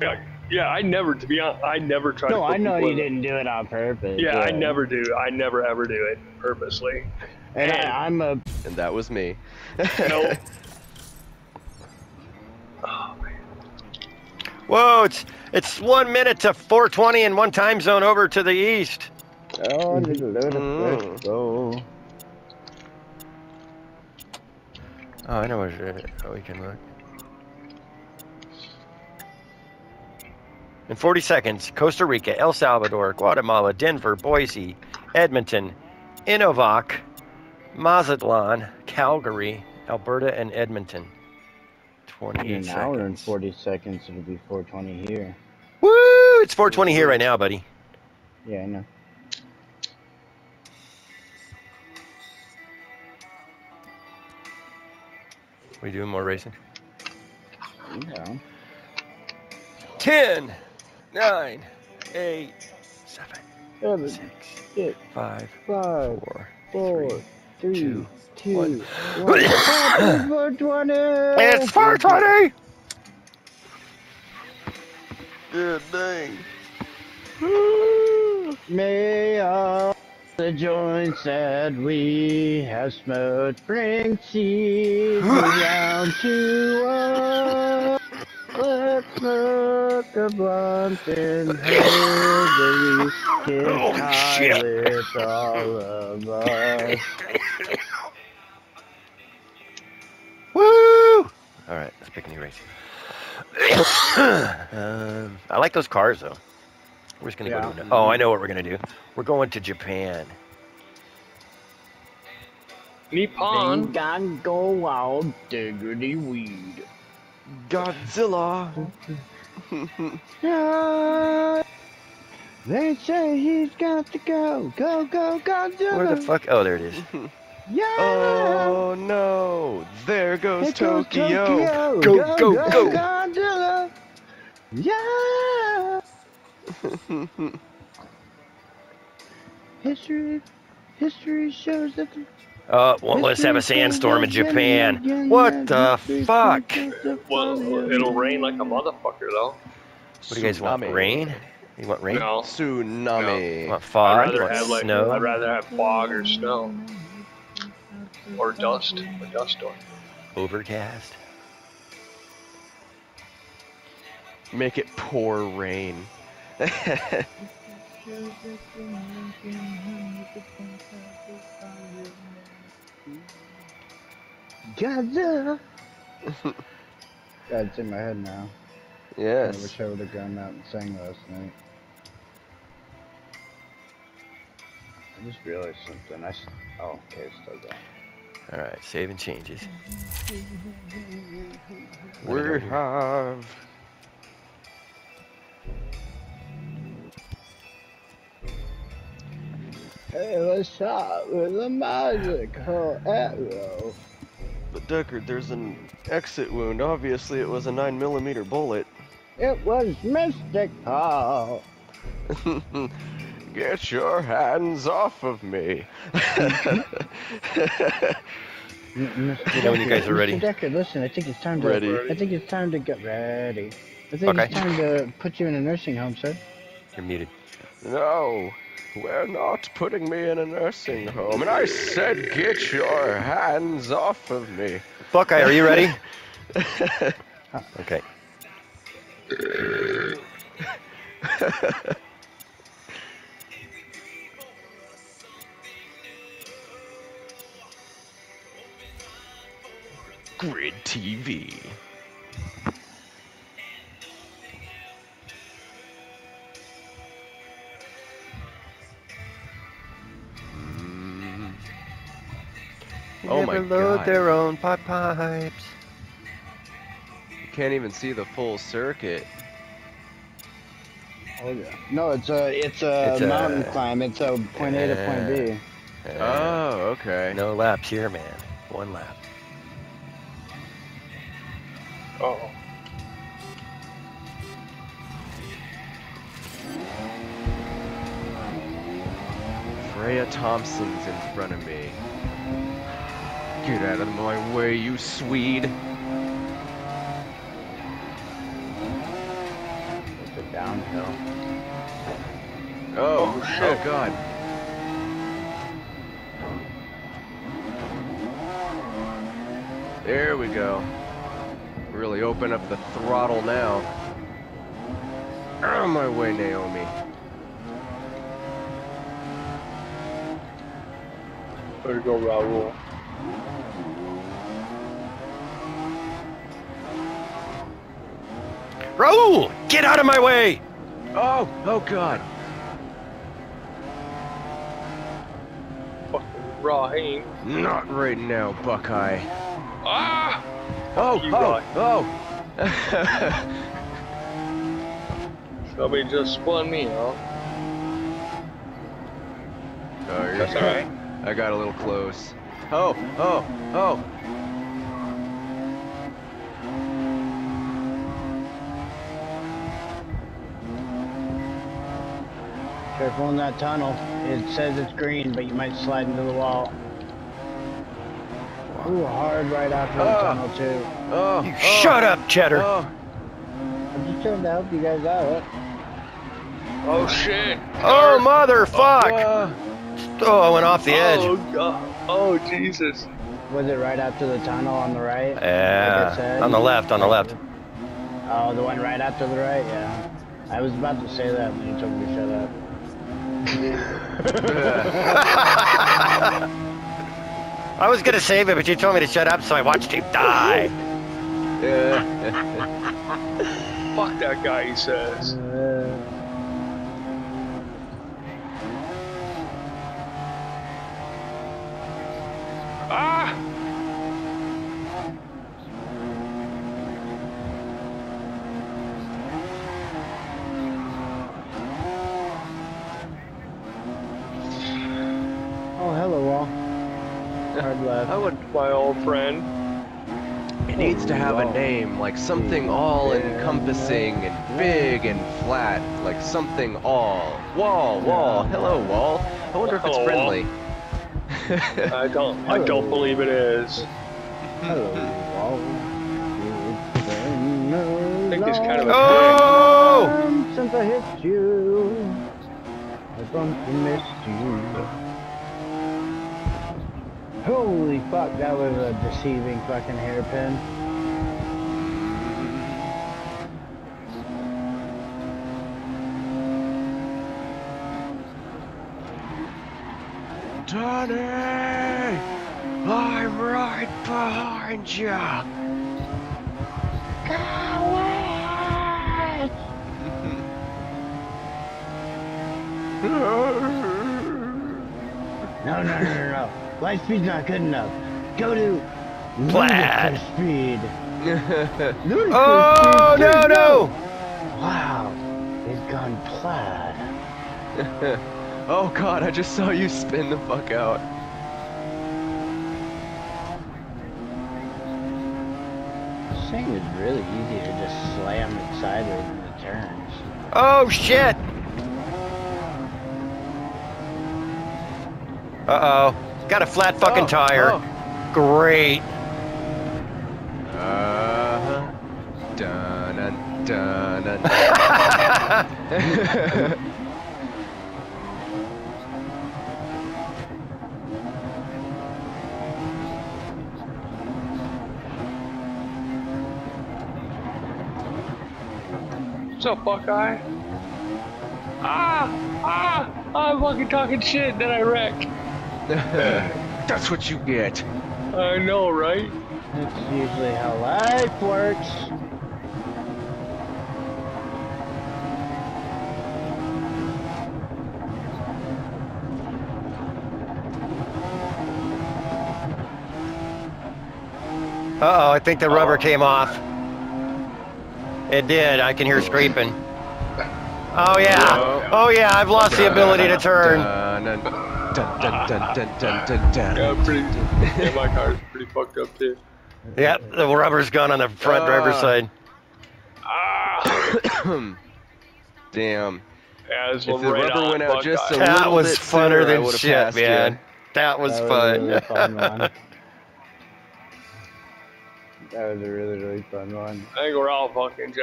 Yeah, yeah, I never, to be honest, I never try. No, put I know people you in- didn't do it on purpose. Yeah, I never do. I never ever do it purposely. And I, I'm a And that was me. No. Oh man. Whoa, it's it's one minute to 420 in one time zone over to the east. oh, need a load of Mm. let's go. Oh, I know where we can look. In 40 seconds, Costa Rica, El Salvador, Guatemala, Denver, Boise, Edmonton, Inuvik, Mazatlan, Calgary, Alberta, and Edmonton. In 28 an hour and 40 seconds, it'll be 420 here. Woo! It's 420 here right now, buddy. Yeah, I know. We doing more racing? Yeah. 10, 9, 8, 7, Seven, 6, six, 5, five, 4, four, three, two, two, one. one. Happy 420! It's 420! Good dang. May all the joints that we have smoked bring seeds around to us. Let's smoke a blunt and hopefully get Oh, high shit. with all of us. Woo! All right, let's pick a new race. um, I like those cars though. We're just gonna go to. Oh, I know what we're gonna do. We're going to Japan. Nippon. Bing gone go wild, diggity weed. Godzilla. Yeah. They say he's got to go. Go, go, Godzilla. Where the fuck? Oh, there it is. Yeah. Oh no! There goes There goes Tokyo. Tokyo. Go, go, go. Godzilla. Yeah. History, history shows that. The Uh, well, let's have a sandstorm in Japan. What the fuck? Well, it'll rain like a motherfucker though. What do you guys want? Rain? You want rain? No. Tsunami. You want I'd fog? You rather want have like snow? I'd rather have fog or snow or dust, a dust storm. Overcast? Make it pour rain. Godzilla. God, it's in my head now. I wish I would have gone out and sang last night. I just realized something. I s- oh, okay, it's still going. All right, saving changes. We have. Hey, let's shot with a magical arrow. But Deckard, there's an exit wound. Obviously, it was a 9mm bullet. It was mystical. Get your hands off of me. M- You know when you guys are ready. Mr. Decker, listen, I think it's time to. Ready. I think it's time to get ready. I think Okay. it's time to put you in a nursing home, sir. You're muted. no, we're not putting me in a nursing home. And I said, get your hands off of me. Buckeye, are you ready? okay. Grid TV. Oh my load God. their own pot pipes. You can't even see the full circuit. Oh yeah. No, it's a it's a It's a- mountain climb. It's a point A to point B. Uh, Oh, okay. No laps here, man. One lap. Oh. Freya Thompson's in front of me. Get out of my way, you Swede. downhill. Oh, Oh, oh shit. god. There we go. Really open up the throttle now. Out of my way, Naomi. Way to go, Raul. Raul, get out of my way! Oh, oh god. Fucking Raheem. Not right now, Buckeye. Ah! Oh, You oh, oh. Somebody just spun me off. oh, you're That's alright. I got a little close. Oh, oh, oh. Careful in that tunnel. It says it's green, but you might slide into the wall. Ooh, hard right after the Ah. tunnel too. Oh, You oh, shut up, Cheddar. Oh, I'm just trying to help you guys out. Oh shit! Oh, motherfuck! uh, Oh, I went off the edge. Oh god. Oh Jesus. Was it right after the tunnel on the right? Yeah, said? on the left, on the left. Oh, the one right after the right? Yeah. I was about to say that when you told me to shut up. I was gonna save it, but you told me to shut up, so I watched him die. yeah. Fuck that guy, he says. Uh, Ah! oh, hello, wall. Hard left. I oh. would. My old friend. It needs to have a name, like something all encompassing and big and flat, like something all. Wall, wall, hello, wall. I wonder if it's friendly. I don't. I don't believe it is. Hello, wall. It's been a I think he's kind of a Oh! Since I hit you. I bumped and missed you. Holy fuck, that was a deceiving fucking hairpin. Tony! I'm right behind you! No, no, no, no, no. Light speed's not good enough. Go to Plaid. speed. Oh, speed. no, no! Wow, it's gone plaid. oh god, I just saw you spin the fuck out. This thing is really easy to just slam it sideways in the turns. Oh, shit! Uh oh. Got a flat fucking Oh, tire. oh. Great. Uh-huh. Dun dun dun dun. What's up, Buckeye? Ah! Ah! I'm fucking talking shit, then I wrecked. That's what you get. I know, right? That's usually how life works. Uh oh, I think the rubber came off. It did. I can hear scraping. Oh yeah. Oh yeah. I've lost the ability to turn dun, dun, dun, dun, dun, dun, dun. Yeah, pretty. yeah, my car's pretty fucked up too. Yeah, the rubber's gone on the front uh, driver's side. Ah. Damn. Yeah, if the right rubber went out just a that little was bit funner sooner, than shit, man. You. That was that fun. Was really fun that was a really really fun one. I think we're all fucking.